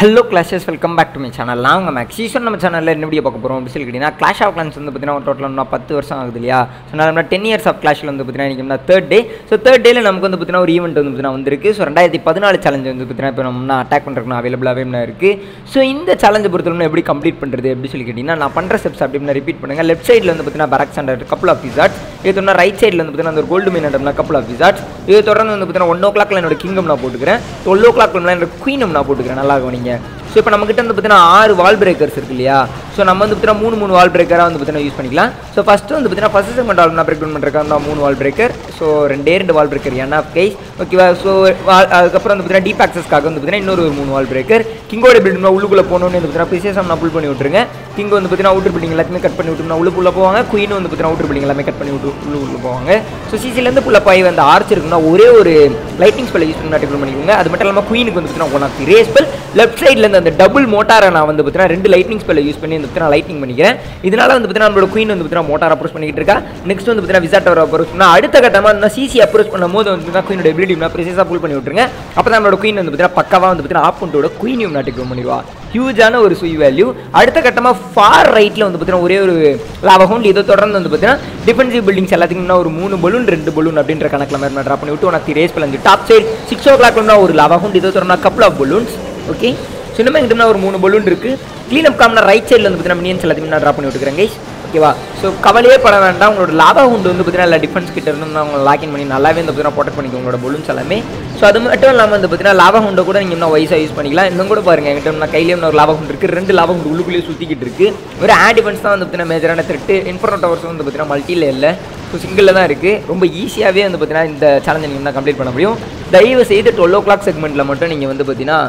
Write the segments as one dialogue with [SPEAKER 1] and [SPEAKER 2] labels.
[SPEAKER 1] Hello clashers welcome back to my channel நான் உங்கள் maths season நம்ம சேனலில் என்ன வீடியோ பார்க்க போகிறோம் அப்படின்னு சொல்லி கிளாஷ் ஆஃப் கிளான்ஸ் வந்து பார்த்தீங்கன்னா டோட்டல் நான் பத்து வருஷம் ஆகுது இல்லையா? ஸோ நம்ம டென் இயர்ஸ் ஆஃப் கிளாஷில் வந்து பார்த்தீங்கன்னா இன்றைக்கி தேர்ட் டே ஸோ தேர்ட் டேல நமக்கு வந்து பார்த்தீங்கன்னா ஒரு ஈவெண்ட் வந்து பார்த்தீங்கன்னா வந்திருக்கு. ஸோ ரெண்டாயிரத்தி பதினாலு சேலஞ்ச் வந்து பார்த்தீங்கன்னா இப்போ நம்ம அட்டாக் பண்ணுறதுக்கு அவைலபிளாகவே இருக்குது ஸோ இந்த சேலஞ்சை பொறுத்தவரை எப்படி கம்ப்ளீட் பண்ணுறது எப்படி சொல்லி கேட்டிங்கன்னா நான் பண்ணுற ஸ்டெப்ஸ் அப்படின்னு ரிப்பீட் பண்ணுங்கள் லெஃப்ட் சைடில் வந்து பார்த்தீங்கன்னா பராக்ஸ் அண்ட் கப்பல் ஆஃப் விசார்ட்ஸ் இது தொடர்ந்து ரைட் சைடில் வந்து பார்த்தீங்கன்னா அந்த ஒரு கோல்டு மீன் அண்டம்னா கப்பல் ஆஃப் விசார்ட்ஸ் இது தொடர்ந்து வந்து பார்த்தீங்கன்னா ஒன் ஓ கிளாக்ல என்னோட கிங்டம் நான் போட்டுக்கிறேன். டுவெல் ஓ கிளாக் என்னோட குயினம் நான் போட்டுக்கிறேன். நல்லா கவனிங்க. ஸோ இப்போ நம்மகிட்ட வந்து பார்த்தீங்கன்னா ஆறு வால் பிரேக்கர்ஸ் இருக்கு இல்லையா ஸோ நம்ம வந்து பார்த்தீங்கன்னா மூணு மூணு வால் பிரேக்கராக வந்து பார்த்தீங்கன்னா யூஸ் பண்ணிக்கலாம் ஸோ ஃபஸ்ட்டு வந்து பார்த்தீங்கன்னா ஃபஸ்ட் செக்மெண்ட் வால் நான் பிரேக் டவுன் பண்ணுறக்கா மூணு வால் பிரேக்கர் ஸோ ரெண்டே ரெண்டு வால் பிரேக்கர் ஏன்னா கைஸ் ஓகேவா ஸோ அதுக்கப்புறம் வந்து பார்த்தீங்கன்னா டீப் ஆக்சஸ்க்காக வந்து பார்த்தீங்கன்னா இன்னொரு மூணு வால் பிரேக்கர் கிங்கோட பில்டிங் உள்ளுக்குள்ளே போகணுன்னு வந்து பார்த்தீங்கன்னா பிசேசம் நான் புல் பண்ணி விட்டுருங்க கிங் வந்து பார்த்தீங்கன்னா அவுட்டர் பில்டிங் எல்லாத்தையுமே கட் பண்ணி விட்டு உள்ளுக்குள்ளே போவாங்க குயின் வந்து பார்த்தீங்கன்னா அவுட்டர் பில்டிங் எல்லாமே கட் பண்ணி விட்டு உள்ளுக்குள்ளே போவாங்க ஸோ சிசிலேருந்து புள்ள பாய் வந்து ஆர்ச் இருக்குன்னா ஒரே ஒரு லைட்டிங் ஸ்பெல் யூஸ் பண்ணி பண்ணிக்கோங்க அது மட்டும் இல்லாமல் குயினுக்கு வந்து பார்த்தீங்கன்னா one of the spell left சைட்லேருந்து அந்த டபுள் மோட்டாரை நான் வந்து பார்த்தீங்கன்னா ரெண்டு லைட்னிங் ஸ்பெல்லை யூஸ் பண்ணி வந்து பார்த்தீங்கன்னா லைட்டிங் பண்ணிக்கிறேன் இதனால வந்து பார்த்தீங்கன்னா நம்மளோட குயின் வந்து பார்த்தீங்கன்னா மோட்டார் அப்ரோச் பண்ணிக்கிட்டு இருக்கா நெக்ஸ்ட் வந்து பார்த்தீங்கன்னா விசாட்டர் அப்ரோச் பண்ணா அடுத்த கட்டமாக வந்து சிசி அப்ரோச் பண்ணும்போது வந்து பார்த்தீங்கன்னா குயினோட எபிலிட்டி ப்ரிசஸாக புல் பண்ணி விட்டுருங்க அப்போ தான் நம்மளோட குயின் வந்து பார்த்தீங்கன்னா பக்காவாக வந்து பார்த்தீங்கன்னா ஆப்போண்டோட குயினியும் நான் டெக்னோ பண்ணிடுவா ஹியூஜான ஒரு சுய் வேல்யூ அடுத்த கட்டமாக ஃபார் ரைட்டில் வந்து பார்த்தீங்கன்னா ஒரே ஒரு லாவகவுண்ட் இதை தொடர்ந்து வந்து பார்த்தீங்கன்னா டிஃபென்சிவ் பில்டிங்ஸ் எல்லாத்துக்கும் ஒரு மூணு பலூன் ரெண்டு பலூன் அப்படின்ற கணக்கில் மாதிரி நான் ட்ராப் பண்ணி விட்டு உனக்கு ரேஸ் பண்ணி டாப் சைட் சிக்ஸ் ஓ கிளாக்ல ஒரு லாவகவுண்ட் இதை தொடர்ந்து கப்பல் ஆஃப் பலூன்ஸ் ஓகே சின்னமாக எங்கிட்ட ஒரு மூணு பலூன் இருக்குது க்ளீன் அப் காமனா ரைட் சைடில் வந்து பார்த்தீங்கன்னா மினியன்ஸ் எல்லாத்தையும் நான் ட்ராப் பண்ணி விட்டுக்கிறேன் கைஸ் ஓகேவா? ஸோ கவலையே பட வேண்டாம். உங்களோட லாபா உண்டு வந்து பார்த்தீங்கன்னா எல்லா டிஃபென்ஸ் கிட்ட இருந்து அவங்க லாக்கின் பண்ணி நல்லாவே வந்து பார்த்தீங்கன்னா ப்ரொடெக்ட் பண்ணிக்கோங்க உங்களோட பலூன்ஸ் எல்லாமே. ஸோ அது மட்டும் இல்லாமல் வந்து பார்த்தீங்கன்னா லாபா உண்டை கூட நீங்கள் இன்னும் வயசாக யூஸ் பண்ணிக்கலாம். இன்னும் கூட பாருங்க என்கிட்ட நான் கையிலேயே ஒரு லாபா உண்டு இருக்குது ரெண்டு லாபா உண்டு உள்ளுக்குள்ளேயே சுற்றிக்கிட்டு இருக்கு. ஒரு ஆட் டிஃபென்ஸ் தான் வந்து பார்த்தீங்கன்னா மேஜரான த்ரெட்டு இன்ஃபர்னோ டவர்ஸ் வந்து பார்த்தீங்கன்னா மல்டியில் இல்லை ஸோ சிங்கிளில் தான் இருக்குது ரொம்ப ஈஸியாகவே வந்து பார்த்தீங்கன்னா இந்த சேலஞ்சை நீங்கள் தான் கம்ப்ளீட் பண்ண முடியும். தயவு செய்து டுவெல் ஓ கிளாக் செக்மெண்ட்டில் மட்டும் நீங்கள் வந்து பார்த்தீங்கன்னா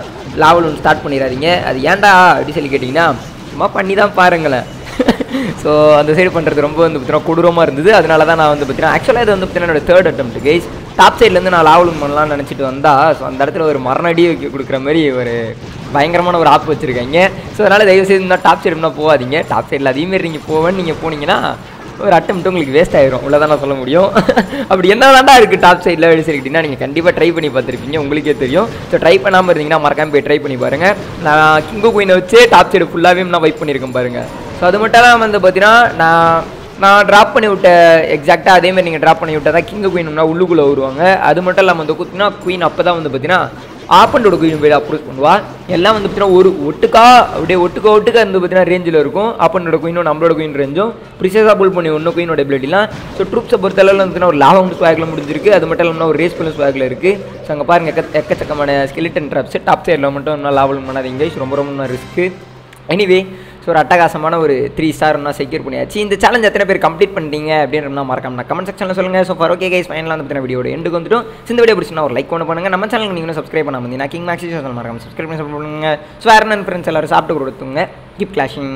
[SPEAKER 1] லாவல் ஒன்று ஸ்டார்ட் பண்ணிடாதீங்க. அது ஏன்டா அப்படி சொல்லி கேட்டிங்கன்னா சும்மா பண்ணி தான் பாருங்களேன். ஸோ அந்த சைடு பண்ணுறது ரொம்ப வந்து பார்த்தீங்கன்னா கொடூரமாக இருந்தது. அதனால தான் நான் வந்து பார்த்தீங்கன்னா ஆக்சுவலாக இது வந்து பார்த்தீங்கன்னா என்னோட தேர்ட் அட்டம் கைஸ் டாப் சைட்லேருந்து நான் லாவலும் பண்ணலாம்னு நினச்சிட்டு வந்தால் ஸோ அந்த இடத்துல ஒரு மரணடி வைக்க கொடுக்குற மாதிரி ஒரு பயங்கரமான ஒரு ஆப் வச்சுருக்காங்க. ஸோ அதனால் தயவு செய்து இருந்தால் டாப் சைடுனா போகாதீங்க. டாப் சைடில் அதேமாரி நீங்கள் போவேன்னு நீங்கள் போனீங்கன்னா ஒரு அட்டம்ட்டு உங்களுக்கு வேஸ்ட் ஆயிரும். உள்ளதான் நான் சொல்ல முடியும். அப்படி என்ன வேண்டா இருக்குது டாப் சைடில் வெளிச்சிருக்கிட்டீங்கன்னா நீங்கள் கண்டிப்பாக ட்ரை பண்ணி பார்த்துருப்பீங்க. உங்களுக்கே தெரியும். ஸோ ட்ரை பண்ணாமல் இருந்தீங்கன்னா மறக்காமல் போய் ட்ரை பண்ணி பாருங்கள் நான் கிங்கு குயினை வச்சு டாப் சைடு ஃபுல்லாகவே நான் வைப் பண்ணியிருக்கேன் பாருங்கள் ஸோ அது மட்டும் இல்லாமல் வந்து பார்த்தீங்கன்னா நான் நான் ட்ராப் பண்ணி விட்ட எக்ஸாக்டாக அதேமாதிரி நீங்கள் ட்ராப் பண்ணி விட்டால் தான் கிங்கு குயின்னா உள்ளுக்குள்ளே வருவாங்க. அது மட்டும் இல்லாமல் வந்து குத்தினா குயின் அப்போ தான் வந்து பார்த்தீங்கன்னா ஆப்பண்டோட குயின் போய் அப்ரோச் பண்ணுவா. எல்லாம் வந்து பார்த்தீங்கன்னா ஒரு ஒட்டுக்கா அப்படியே ஒட்டுக்கா ஒட்டுக்கா வந்து பார்த்தீங்கன்னா ரேஞ்சில் இருக்கும். ஆப்பண்டோட குயினும் நம்மளோட குயின் ரேஞ்சும் ப்ரிசஸாக புல் பண்ணி ஒன்று குயினோட எபிலிட்டிலாம் ஸோ ட்ரூப்ஸை பொறுத்த அளவில் வந்து ஒரு லாபம் ஸ்வாகில் முடிஞ்சிருக்கு. அது மட்டும் இல்லாமல் ஒரு ரேஸ் பண்ண ஸ்வாகில் இருக்குது ஸோ அங்கே பாருங்கள் எக்க எக்கச்சக்கமான ஸ்கெலிட்டன் ட்ராப்ஸ் டாப் சைடில் மட்டும் இன்னும் லாபம் பண்ணாதீங்க ரொம்ப ரொம்ப ரிஸ்க்கு எனிவே ஸோ ஒரு அட்டகாசமான ஒரு த்ரீ ஸ்டார் ஒன்றா செக்யூர் பண்ணியாச்சு. இந்த சேலஞ்ச் எத்தனை பேர் கம்ப்ளீட் பண்ணிட்டீங்க அப்படின்ற மறக்காம கமெண்ட் செக்ஷனில் சொல்லுங்கள் ஸோ ஃபார் ஓகே கைஸ் ஃபைனலாக வந்து வீடியோட எண்டுக்கு வந்துடும் ஸோ இந்த வீடியோ பிடிச்சினா ஒரு லைக் ஒன்று பண்ணுங்கள் நம்ம சேனலுக்கு நீங்கள் சப்ஸ்கிரைப் பண்ண முடியும் நான் கிங் மேக்ஸி சேனல் மறக்காம சப்ஸ்கிரைப் பண்ணி சொல்லுங்க ஸோ வேறு நன் ஃப்ரெண்ட்ஸ் எல்லோரும் சாப்பிட்டு கொடுத்துங்க. Keep clashing